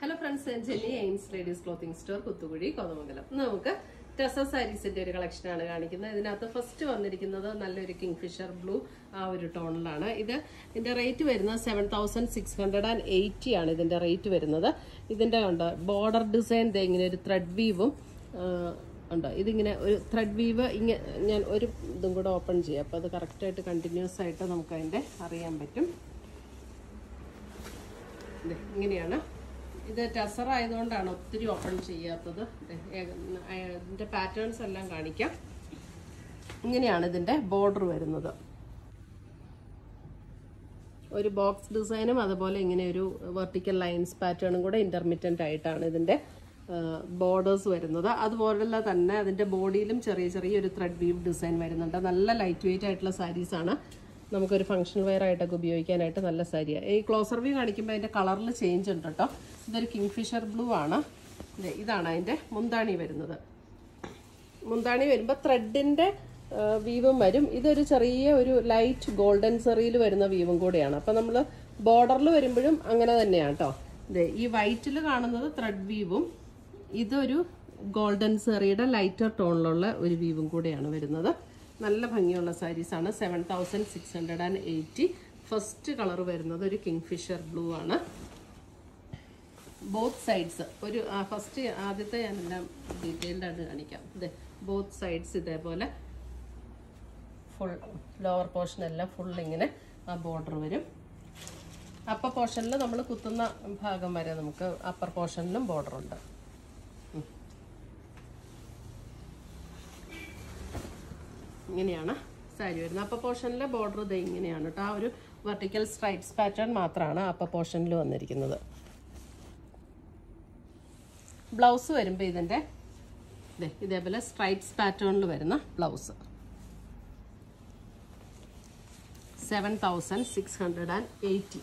Hello friends Jelly Aims ladies clothing store Kuthukuzhi Kothamangalam നമുക്ക് ടെസ സാരീസിന്റെ ഒരു ആണ് കാണിക്കുന്നത്. ഇതിനകത്ത് ഫസ്റ്റ് വന്നിരിക്കുന്നത് നല്ലൊരു കിങ് ഫിഷർ ബ്ലൂ ആ ഒരു ടോണിലാണ് ഇത് ഇതിന്റെ റേറ്റ് വരുന്നത് seven thousand six hundred and eighty ആണ് ഇതിന്റെ റേറ്റ് വരുന്നത്. ഇതിന്റെ ഉണ്ട് ബോർഡർ ഡിസൈൻ ഇങ്ങനെ ഒരു ത്രെഡ് വീവും ഉണ്ട്? ഇതിങ്ങനെ ഒരു ത്രെഡ് വീവ് ഇങ്ങനെ ഞാൻ ഒരു ഇതും കൂടെ ഓപ്പൺ ചെയ്യാം. അപ്പോൾ അത് കറക്റ്റായിട്ട് കണ്ടിന്യൂസ് ആയിട്ട് നമുക്ക് അതിന്റെ അറിയാൻ പറ്റും. ഇങ്ങനെയാണ് ഇത് ടെസർ ആയതുകൊണ്ടാണ് ഒത്തിരി ഓപ്പൺ ചെയ്യാത്തത്. ഇതിന്റെ പാറ്റേൺസ് എല്ലാം കാണിക്കാം. ഇങ്ങനെയാണ് ഇതിന്റെ ബോർഡർ വരുന്നത്. ഒരു ബോക്സ് ഡിസൈനും അതുപോലെ ഇങ്ങനെ ഒരു വെർട്ടിക്കൽ ലൈൻസ് പാറ്റേണും കൂടെ ഇന്റർമീഡിയന്റ് ആയിട്ടാണ് ഇതിന്റെ ബോർഡേഴ്സ് വരുന്നത്. അതുപോലെയുള്ള തന്നെ അതിന്റെ ബോഡിയിലും ചെറിയ ചെറിയ ഒരു ത്രെഡ് വീവ് ഡിസൈൻ വരുന്നുണ്ട്. നല്ല ലൈറ്റ് വെയിറ്റ് ആയിട്ടുള്ള സാരീസാണ് നമുക്കൊരു ഫംഗ്ഷൻ വെയർ ആയിട്ടൊക്കെ ഉപയോഗിക്കാനായിട്ട് നല്ല സാരിയാണ് ഈ ക്ലോസർ വ്യൂ കാണിക്കുമ്പോൾ അതിന്റെ കളറിൽ ചേഞ്ച് ഉണ്ട് കേട്ടോ ഇതൊരു കിങ് ഫിഷർ ബ്ലൂ ആണ്. ഇതാണ് അതിന്റെ മുന്താണി വരുന്നത്. മുന്താണി വരുമ്പോൾ ത്രെഡിന്റെ വീവും വരും. ഇതൊരു ചെറിയ ഒരു ലൈറ്റ് ഗോൾഡൻ സെറിയിൽ വരുന്ന വീവും കൂടെയാണ്. അപ്പം നമ്മൾ ബോർഡറിൽ വരുമ്പോഴും അങ്ങനെ തന്നെയാണ് കേട്ടോ ഈ വൈറ്റിൽ കാണുന്നത് ത്രെഡ് വീവും ഇതൊരു ഗോൾഡൻ സെറിയുടെ ലൈറ്റർ ടോണിലുള്ള ഒരു വീവും കൂടെയാണ് വരുന്നത്. നല്ല ഭംഗിയുള്ള സാരീസാണ് seven thousand six hundred and eighty first colour വരുന്നത് ഒരു കിങ് ഫിഷർ ബ്ലൂ ആണ്. ബോത്ത് സൈഡ്സ് ഒരു ഫസ്റ്റ് ആദ്യത്തെ ഞാൻ എല്ലാം ആയിട്ട് കാണിക്കാം. അതെ ബോത്ത് സൈഡ്സ് ഇതേപോലെ ഫുൾ ലോവർ പോർഷൻ എല്ലാം ഫുൾ ഇങ്ങനെ ആ ബോർഡർ വരും. അപ്പർ പോർഷനിൽ നമ്മൾ കുത്തുന്ന ഭാഗം വരെ നമുക്ക് അപ്പർ പോർഷനിലും ബോർഡർ ഉണ്ട്. ഇങ്ങനെയാണ് സാരി വരുന്നത്. അപ്പർ പോർഷനിലെ ബോർഡർ ഇത് ഇങ്ങനെയാണ് കേട്ടോ ആ ഒരു വെർട്ടിക്കൽ സ്ട്രൈപ്സ് പാറ്റേൺ മാത്രമാണ് അപ്പർ പോർഷനിൽ വന്നിരിക്കുന്നത്. ബ്ലൗസ് വരുമ്പോൾ ഇതിന്റെ ദേ ഇതേപോലെ സ്ട്രൈപ്സ് പാറ്റേണിൽ വരുന്ന blouse seven thousand six hundred and eighty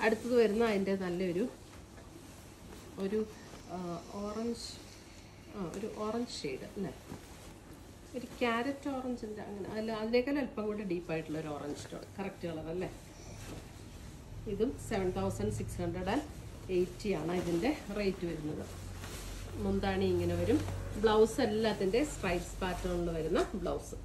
അടുത്തത് വരുന്ന അതിന്റെ നല്ലൊരു ഒരു ഓറഞ്ച് ആ ഒരു ഓറഞ്ച് ഷെയ്ഡ് അല്ലേ? ഒരു ക്യാരറ്റ് ഓറഞ്ച് ഉണ്ട് അങ്ങനെ. അല്ല അതിനേക്കാൾ അല്പം കൂടെ ഡീപ്പായിട്ടുള്ള ഒരു ഓറഞ്ച് സ്റ്റോൺ കറക്റ്റ് കളർ അല്ലേ ഇതും seven thousand six hundred and eighty ആണ് ഇതിന്റെ റേറ്റ് വരുന്നത്. മുന്താണി ഇങ്ങനെ വരും. ബ്ലൗസ് എല്ലാത്തിന്റെ സ്ട്രൈപ്സ് പാറ്റേണിൽ വരുന്ന ബ്ലൗസ്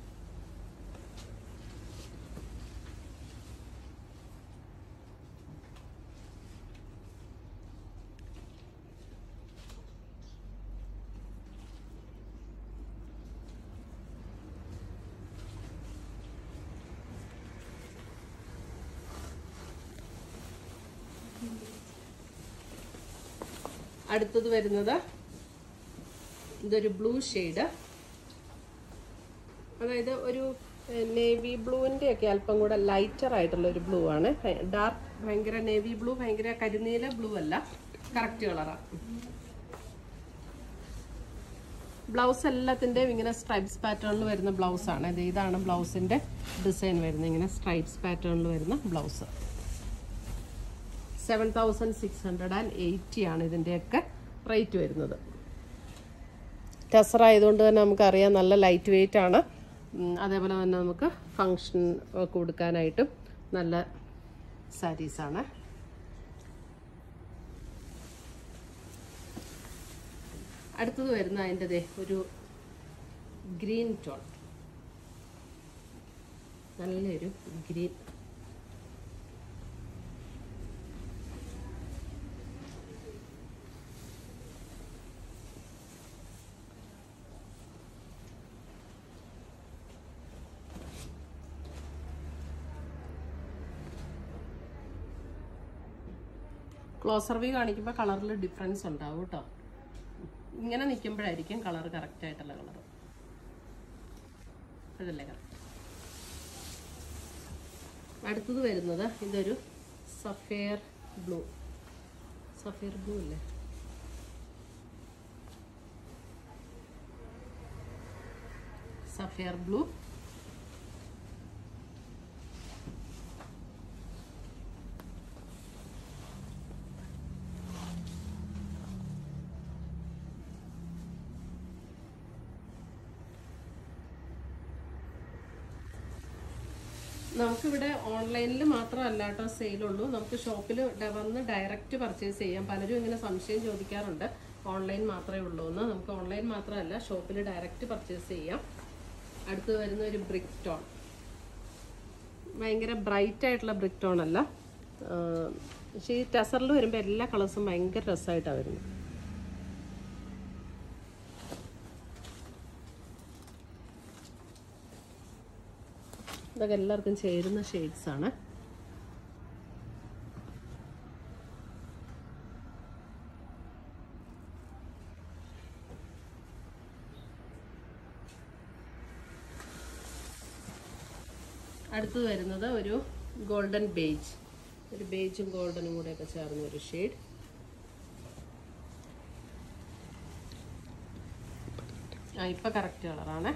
അടുത്തത് വരുന്നത് ഇതൊരു ബ്ലൂ ഷെയ്ഡ്. അതായത് ഒരു നേവി ബ്ലൂവിന്റെ ഒക്കെ അല്പം കൂടെ ലൈറ്റർ ആയിട്ടുള്ള ഒരു ബ്ലൂ ആണ്. ഡാർക്ക് ഭയങ്കര നേവി ബ്ലൂ ഭയങ്കര കരിനീല ബ്ലൂ അല്ല. കറക്റ്റ് കളറാണ് ബ്ലൗസ് എല്ലാത്തിന്റെയും ഇങ്ങനെ സ്ട്രൈപ്സ് പാറ്റേണിൽ വരുന്ന ബ്ലൗസ് ആണ്. ഇത് ഇതാണ് ബ്ലൗസിന്റെ ഡിസൈൻ വരുന്നത്. ഇങ്ങനെ സ്ട്രൈപ്സ് പാറ്റേണിൽ വരുന്ന blouse seven thousand six hundred and eighty ആണ് ഇതിന്റെയൊക്കെ റേറ്റ് വരുന്നത്. ടെസർ ആയതുകൊണ്ട് തന്നെ നമുക്കറിയാം നല്ല ലൈറ്റ് വെയിറ്റ് ആണ്. അതേപോലെ തന്നെ നമുക്ക് ഫങ്ഷൻ കൊടുക്കാനായിട്ടും നല്ല സാരീസാണ് അടുത്തത് വരുന്ന അതിന്റെ ദേ ഒരു ഗ്രീൻ ടോൺ നല്ലൊരു ഗ്രീൻ ക്ലോസർ വ്യൂ കാണിക്കുമ്പോൾ കളറിൽ ഡിഫറൻസ് ഉണ്ടാവും കേട്ടോ ഇങ്ങനെ നിൽക്കുമ്പോഴായിരിക്കും കളർ കറക്റ്റ് ആയിട്ടുള്ള കളർ അതല്ലേ കറക്റ്റ് അടുത്തത് വരുന്നത് ഇതൊരു സഫേർ ബ്ലൂ സഫേർ ബ്ലൂ അല്ലേ? സഫേർ ബ്ലൂ നമുക്കിവിടെ ഓൺലൈനിൽ മാത്രമല്ല കേട്ടോ സെയിലുള്ളൂ നമുക്ക് ഷോപ്പിൽ വന്ന് ഡയറക്റ്റ് പർച്ചേസ് ചെയ്യാം. പലരും ഇങ്ങനെ സംശയം ചോദിക്കാറുണ്ട്. ഓൺലൈൻ മാത്രമേ ഉള്ളൂ എന്ന്. നമുക്ക് ഓൺലൈൻ മാത്രമല്ല ഷോപ്പിൽ ഡയറക്റ്റ് പർച്ചേസ് ചെയ്യാം. അടുത്ത് വരുന്ന ഒരു ബ്രിക് ടോൺ ഭയങ്കര ബ്രൈറ്റ് ആയിട്ടുള്ള ബ്രിക് ടോൺ അല്ല പക്ഷേ ഈ ടെസറിൽ വരുമ്പോൾ എല്ലാ കളേഴ്സും ഭയങ്കര രസമായിട്ടാണ് വരുന്നത്. ഇതൊക്കെ എല്ലാവർക്കും ചേരുന്ന ആണ് അടുത്തത് വരുന്നത് ഒരു ഗോൾഡൻ ബേജ്. ഒരു ബേജും ഗോൾഡനും കൂടെ ഒക്കെ ചേർന്ന ഒരു ഷെയ്ഡ്. ആ ഇപ്പൊ കറക്റ്റ് കളറാണ്.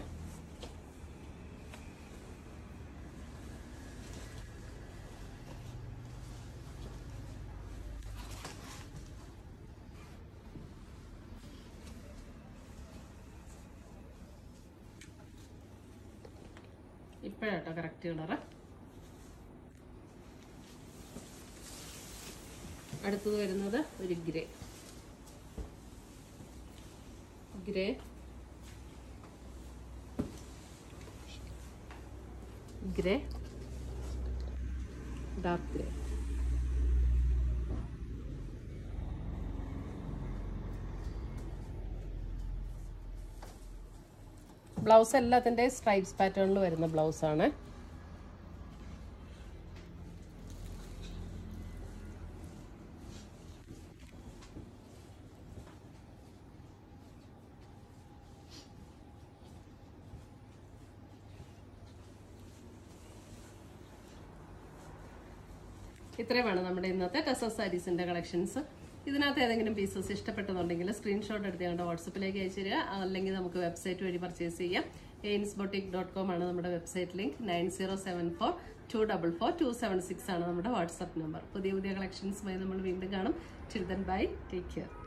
ഇപ്പോഴാട്ടോ കറക്റ്റ് കളറ് അടുത്തത് വരുന്നത് ഒരു grey grey grey dark grey blouse എല്ലാത്തിന്റെ സ്ട്രൈപ്സ് പാറ്റേണിൽ വരുന്ന ബ്ലൗസാണ് ഇത്രയുമാണ് നമ്മുടെ ഇന്നത്തെ ടെസസ് സാരീസിന്റെ കളക്ഷൻസ് ഇതിനകത്ത് ഏതെങ്കിലും പീസസ് ഇഷ്ടപ്പെട്ടതുണ്ടെങ്കിൽ സ്ക്രീൻഷോട്ട് എടുത്ത് ഞങ്ങളുടെ വാട്സപ്പിലേക്ക് അയച്ചു തരിക. അല്ലെങ്കിൽ നമുക്ക് വെബ്സൈറ്റ് വഴി പർച്ചേസ് ചെയ്യാം. എയിൻസ് ബൊട്ടിക് ഡോട്ട് കോം ആണ് നമ്മുടെ website link nine zero seven four two double four two seven six ആണ് നമ്മുടെ വാട്സപ്പ് നമ്പർ പുതിയ പുതിയ കളക്ഷൻസുമായി നമ്മൾ വീണ്ടും കാണും. Children bye take care